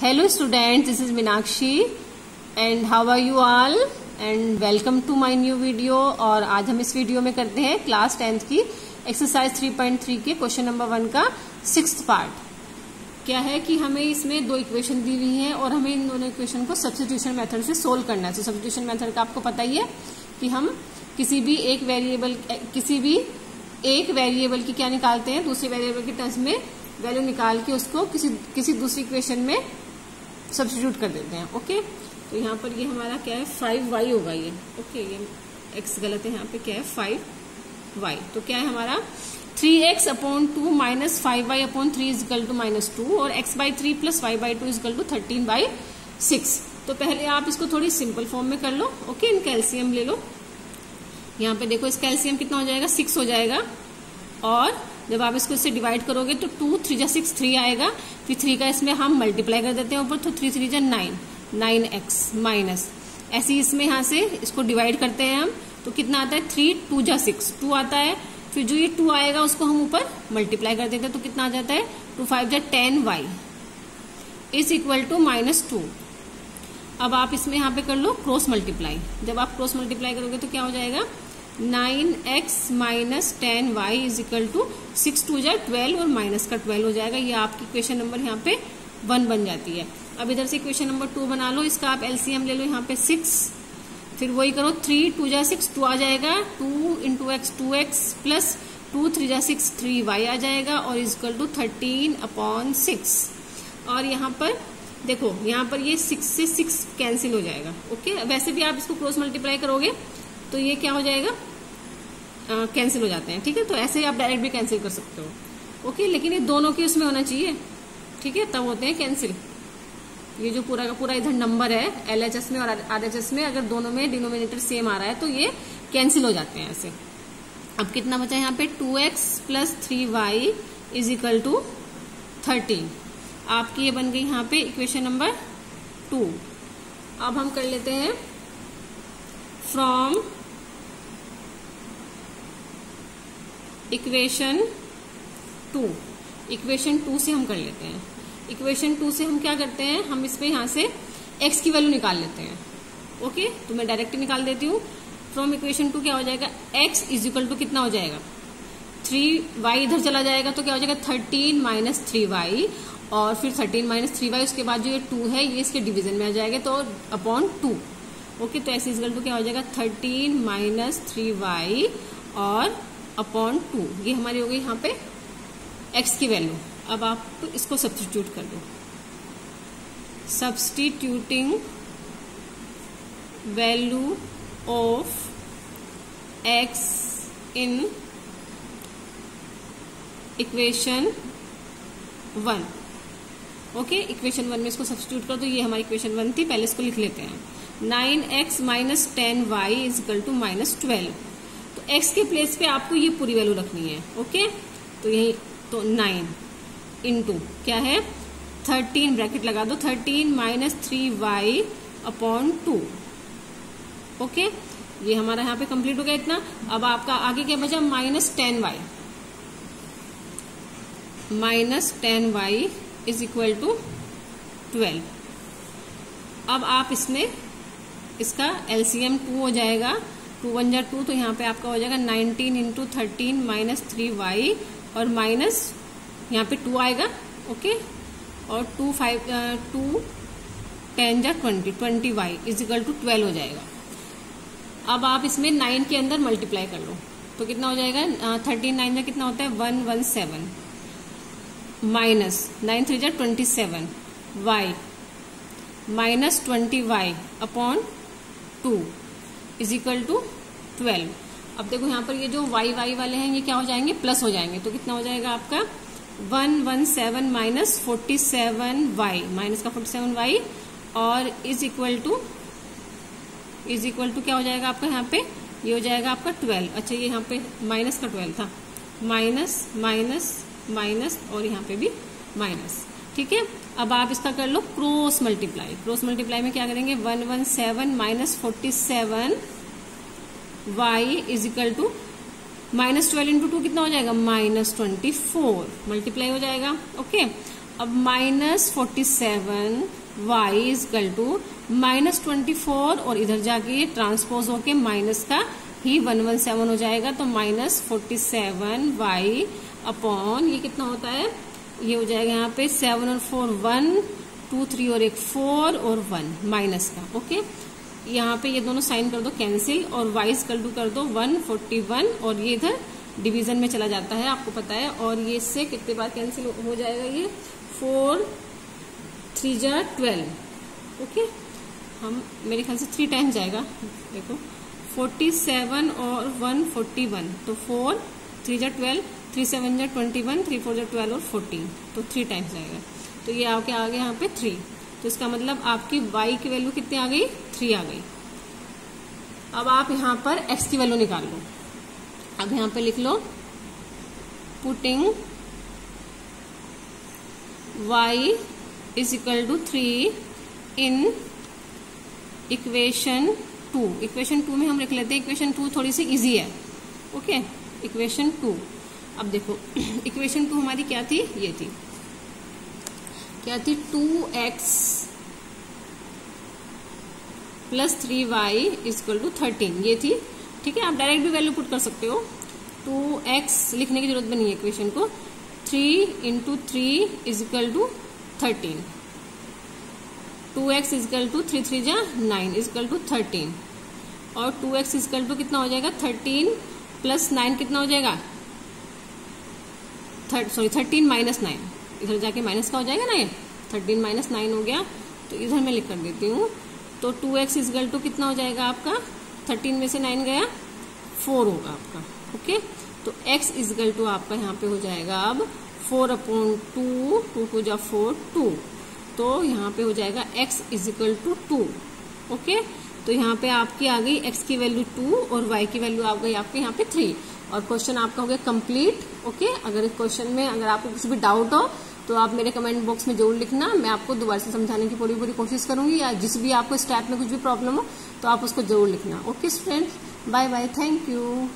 Hello students, this is Meenakshi and how are you all? And welcome to my new video. और आज हम इस video में करते हैं क्लास टेंथ की एक्सरसाइज 3.3 के क्वेश्चन नंबर वन का सिक्स पार्ट क्या है कि हमें इसमें दो इक्वेशन दी हुई हैं और हमें इन दोनों इक्वेशन को सब्सटीट्यूशन मेथड से सोल्व करना है। तो सब्सटीट्यूशन मेथड का आपको पता ही है कि हम किसी भी एक वेरिएबल किसी भी एक वेरिएबल की क्या निकालते हैं दूसरे वेरिएबल के टर्म्स में वैल्यू निकाल के उसको किसी किसी दूसरी इक्वेशन में सब्सटीट्यूट कर देते हैं ओके तो यहाँ पर ये यह हमारा क्या है? फाइव वाई होगा ये ओके ये एक्स गलत है यहाँ पे, क्या है? फाइव वाई तो क्या है हमारा? Three x upon two minus five y upon three is equal to minus two और x by three plus y by two is equal to thirteen by six तो पहले आप इसको थोड़ी सिंपल फॉर्म में कर लो ओके इन कैल्सियम ले लो। यहाँ पे देखो, इस कैल्सियम कितना हो जाएगा? सिक्स हो जाएगा। और जब आप इसको इससे डिवाइड करोगे तो टू थ्री जा सिक्स थ्री आएगा फिर थ्री का इसमें हम मल्टीप्लाई कर देते हैं ऊपर तो थ्री थ्री जा नाइन नाइन एक्स माइनस ऐसे ही इसमें यहाँ से इसको डिवाइड करते हैं हम तो कितना आता है? थ्री टू जा सिक्स टू आता है, फिर जो ये टू आएगा उसको हम ऊपर मल्टीप्लाई कर देते हैं तो कितना आ जाता है? टू फाइव जा ten y is equal to minus two अब आप इसमें यहाँ पे कर लो क्रॉस मल्टीप्लाई जब आप क्रॉस मल्टीप्लाई करोगे तो क्या हो जाएगा? Nine x minus ten y is equal to six two जाए ट्वेल्व और माइनस का ट्वेल्व हो जाएगा। ये आपकी क्वेश्चन नंबर यहाँ पे वन बन जाती है। अब इधर से क्वेश्चन नंबर टू बना लो। इसका आप एलसीएम ले लो यहाँ पे सिक्स। फिर वही करो, थ्री टू जा सिक्स, टू आ जाएगा। Two into x, two x plus two three जा सिक्स, थ्री वाई आ जाएगा और is equal to thirteen upon six. और यहाँ पर देखो, यहाँ पर ये सिक्स से सिक्स कैंसिल हो जाएगा। ओके? वैसे भी आप इसको क्रॉस मल्टीप्लाई करोगे तो ये क्या हो जाएगा? कैंसिल हो जाते हैं, ठीक है? तो ऐसे ही आप डायरेक्ट भी कैंसिल कर सकते हो। ओके लेकिन ये दोनों के उसमें होना चाहिए, ठीक है? तब होते हैं कैंसिल ये जो पूरा का पूरा इधर नंबर है एलएचएस में और आर एच एस में, अगर दोनों में डिनोमिनेटर सेम आ रहा है तो ये कैंसिल हो जाते हैं ऐसे। अब कितना बचा है यहाँ पे? Two x plus three y is equal to thirteen आपकी ये बन गई यहाँ पे इक्वेशन नंबर टू अब हम कर लेते हैं from equation two equation two से हम कर लेते हैं। इक्वेशन टू से हम क्या करते हैं? हम इसमें यहाँ से एक्स की वैल्यू निकाल लेते हैं। ओके तो मैं डायरेक्ट निकाल देती हूँ। फ्रॉम इक्वेशन टू क्या हो जाएगा? एक्स इज़ इक्वल टू कितना हो जाएगा? थ्री वाई इधर चला जाएगा तो क्या हो जाएगा? थर्टीन माइनस थ्री वाई और फिर थर्टीन माइनस थ्री वाई उसके बाद जो ये टू है, ये इसके डिवीज़न में आ जाएगा तो अपॉन टू ओके तो एक्स इजकल टू क्या हो जाएगा? थर्टीन माइनस थ्री वाई और अपॉन टू ये हमारी हो गई यहाँ पे एक्स की वैल्यू अब आप तो इसको सब्सटीट्यूट कर दो. Substituting value of x in equation one okay equation one में इसको सब्सटीट्यूट कर दो. ये हमारी इक्वेशन वन थी, पहले इसको लिख लेते हैं. Nine x minus ten y is equal to minus twelve. तो एक्स के प्लेस पे आपको ये पूरी वैल्यू रखनी है, ओके? तो यही तो नाइन इंटू क्या है? थर्टीन ब्रैकेट लगा दो, thirteen minus three y upon two, okay? ये हमारा यहाँ पे कंप्लीट हो गया इतना। अब आपका आगे क्या बचा? Minus ten y. Minus ten y is equal to twelve. अब आप इसमें इसका एलसीएम टू हो जाएगा। टू वन जा टू तो यहाँ पे आपका हो जाएगा nineteen into thirteen minus three y और माइनस यहाँ पे टू आएगा ओके और टू फाइव टू टेन जा twenty twenty y is equal to twelve हो जाएगा। अब आप इसमें नाइन के अंदर मल्टीप्लाई कर लो तो कितना हो जाएगा? थर्टीन नाइन जा कितना होता है? One one seven minus nine three जा twenty seven y minus twenty y upon two is equal to twelve. अब देखो यहाँ पर ये जो वाई वाई वाले हैं, ये क्या हो जाएँगे? प्लस हो जाएँगे। तो कितना हो जाएगा आपका? One one, seven minus forty seven y minus का फोर्टी सेवन वाई और is equal to, is equal to क्या हो जाएगा आपका यहाँ पे? ये हो जाएगा आपका ट्वेल्व। अच्छा ये यहाँ पे माइनस का ट्वेल्व था। माइनस माइनस माइनस, और यहाँ पे भी माइनस। ठीक है? अब आप इसका कर लो क्रॉस मल्टीप्लाई क्रॉस मल्टीप्लाई में क्या करेंगे? One one seven minus forty seven y is equal to minus twelve into two कितना हो जाएगा? Minus twenty four. मल्टीप्लाई हो जाएगा. ओके अब minus forty seven y is equal to minus twenty four और इधर जाके ट्रांसपोज होके माइनस का ही वन वन सेवन हो जाएगा तो minus forty seven y upon ये कितना होता है? ये हो जाएगा यहाँ पे सेवन और फोर वन टू थ्री और एक फोर और वन माइनस का ओके यहाँ पे ये दोनों साइन कर दो कैंसिल और कर दो कर दो वन फोर्टी वन और ये इधर डिवीज़न में चला जाता है, आपको पता है। और ये इससे कितने बार कैंसिल हो जाएगा ये? फोर थ्री जा ट्वेल्व ओके हम, मेरे ख्याल से थ्री टाइम जाएगा, देखो। फोर्टी सेवन और वन फोर्टी वन तो फोर थ्री जा ट्वेल्व थ्री सेवन जा ट्वेंटी वन थ्री फोर जा ट्वेल्व और फोर्टीन तो थ्री टाइम्स जाएगा। तो ये आपके आ गया यहाँ पे थ्री तो इसका मतलब आपकी y की वैल्यू कितनी आ गई? थ्री आ गई। अब आप यहाँ पर x की वैल्यू निकाल लो। अब यहाँ पे लिख लो putting y is equal to three in equation two equation two में हम लिख लेते हैं इक्वेशन टू थोड़ी सी इजी है। ओके इक्वेशन टू अब देखो इक्वेशन टू हमारी क्या थी? ये थी। क्या थी? Two x plus three y is equal to thirteen ये थी। ठीक है, आप डायरेक्ट भी वैल्यू पुट कर सकते हो। टू एक्स लिखने की ज़रूरत नहीं है इक्वेशन को। Three into three is equal to thirteen two x is equal to three three जा nine is equal to thirteen और two x is equal to कितना हो जाएगा? थर्टीन प्लस नाइन कितना हो जाएगा? सॉरी थर्टीन माइनस नाइन इधर जाके माइनस का हो जाएगा ना ये? थर्टीन माइनस नाइन हो गया तो इधर मैं लिख कर देती हूँ। तो टू एक्स इजगल टू कितना हो जाएगा आपका? थर्टीन में से नाइन गया फोर होगा आपका ओके तो एक्स इजगल टू आपका यहाँ पे हो जाएगा अब four upon two two two जा फोर टू तो यहाँ पे हो जाएगा x is equal to two two okay यहाँ पे आपकी आ गई एक्स की वैल्यू टू और वाई की वैल्यू आ गई आपके यहाँ पे थ्री और क्वेश्चन आपका हो गया कंप्लीट ओके अगर इस क्वेश्चन में अगर आपको कुछ भी डाउट हो तो आप मेरे कमेंट बॉक्स में ज़रूर लिखना। मैं आपको दोबारा से समझाने की पूरी पूरी कोशिश करूँगी, या जिस भी आपको स्टेप में कुछ भी प्रॉब्लम हो तो आप उसको ज़रूर लिखना okay friends bye bye thank you